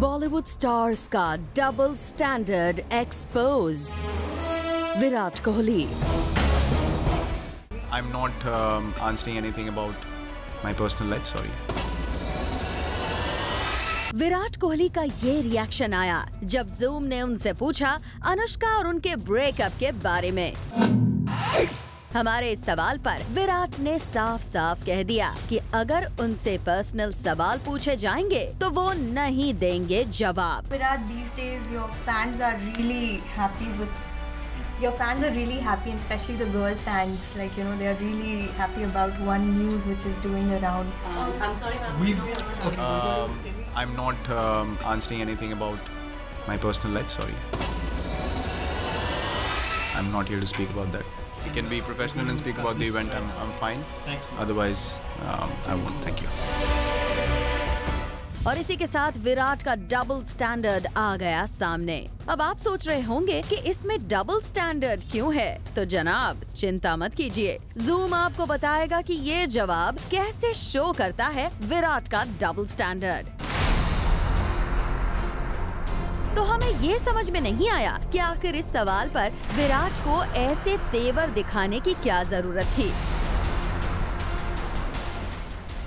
Bollywood stars का double standard expose Virat Kohli I'm not um, answering anything about my personal life, sorry. Virat Kohli का ये reaction आया जब zoom ने उनसे पूछा अनुष्का और उनके ब्रेकअप के बारे में हमारे सवाल पर विराट ने साफ़ साफ़ कह दिया कि अगर उनसे पर्सनल सवाल पूछे जाएँगे तो वो नहीं देंगे जवाब। Virat these days your fans are really happy with your fans You can be professional and speak about the event, I'm, I'm fine. Otherwise, um, I won't. Thank you. और इसी के साथ विराट का डबल स्टैंडर्ड आ गया सामने अब आप सोच रहे होंगे कि इसमें डबल स्टैंडर्ड क्यों है तो जनाब चिंता मत कीजिए जूम आपको बताएगा कि ये जवाब कैसे शो करता है विराट का डबल स्टैंडर्ड तो हमें ये समझ में नहीं आया कि आखिर इस सवाल पर विराट को ऐसे तेवर दिखाने की क्या ज़रूरत थी।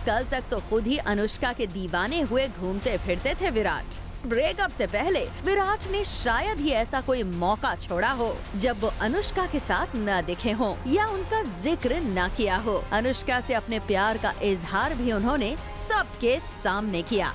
कल तक तो खुद ही अनुष्का के दीवाने हुए घूमते फिरते थे विराट। ब्रेकअप से पहले विराट ने शायद ही ऐसा कोई मौका छोड़ा हो, जब वो अनुष्का के साथ न दिखे हों या उनका ज़िक्र न किया हो। अनुष्का से अपने प्यार का इजहार भी उन्होंने सबके सामने किया।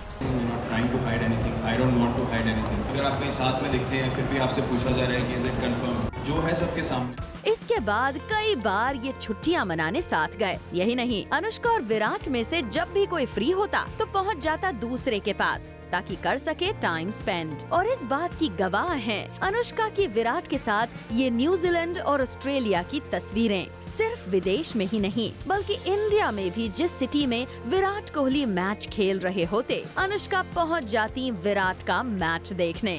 Trying to hide anything I don't want to hide anything अगर आप कहीं साथ में दिखते हैं फिर भी आपसे पूछा जा रहा है कि इज़ इट कन्फर्म जो है सबके सामने। इसके बाद कई बार ये छुट्टियाँ मनाने साथ गए। यही नहीं, अनुष्का और विराट में से जब भी कोई फ्री होता तो पहुँच जाता दूसरे के पास, ताकि कर सके टाइम स्पेंड और इस बात की गवाह हैं अनुष्का की विराट के साथ ये न्यूजीलैंड और ऑस्ट्रेलिया की तस्वीरें। सिर्फ़ विदेश में ही नहीं, बल्कि इंडिया में भी जिस सिटी में विराट कोहली मैच खेल रहे होते, अनुष्का पहुँच जाती विराट का मैच देखने।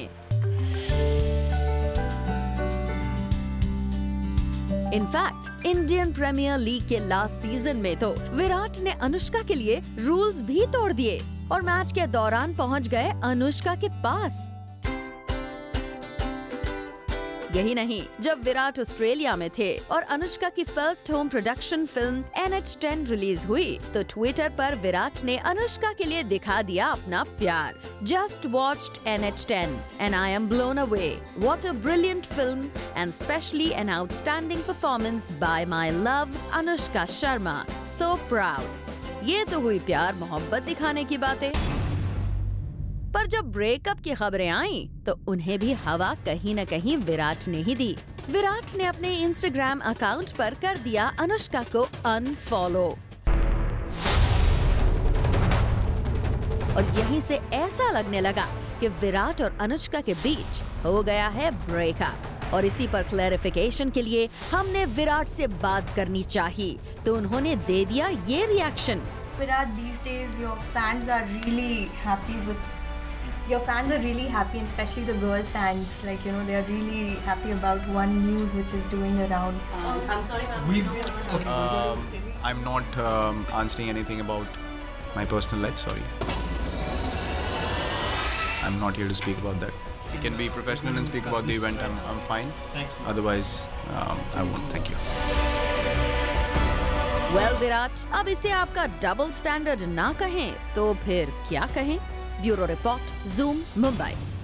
In fact Indian Premier League के लास्ट सीज़न में तो विराट ने अनुष्का के लिए रूल्स भी तोड़ दिए और मैच के दौरान पहुँच गए अनुष्का के पास। यही नहीं, जब विराट ऑस्ट्रेलिया में थे और अनुष्का की first home production film N H ten release हुई तो ट्विटर पर विराट ने अनुष्का के लिए दिखा दिया अपना प्यार। Just watched N H ten and I am blown away what a brilliant film and especially an outstanding performance by my love Anushka Sharma so proud ये तो हुई प्यार, मोहब्बत दिखाने की बातें। पर जब ब्रेकअप की खबरें आईं तो उन्हें भी हवा कहीं न कहीं विराट ने ही दी। विराट ने अपने इंस्टाग्राम अकाउंट पर कर दिया अनुष्का को अनफॉलो और यहीं से ऐसा लगने लगा कि विराट और अनुष्का के बीच हो गया है ब्रेकअप और इसी पर क्लैरिफिकेशन के लिए हमने विराट से बात करनी चाहिए तो उन्होंने दे दिया ये reaction Virat, these days your fans are really happy with. Your fans are really happy, and especially the girl fans. Like you know, they are really happy about one news which is doing around. Um, I'm not um, answering anything about my personal life, sorry. I'm not here to speak about that. You can be professional and speak about the event, I'm, I'm fine. Otherwise, um, I won't. Thank you. Well well, Virat अब इसे आपका double standard ना कहें तो फिर क्या कहें Bureau Report, Zoom, Mumbai.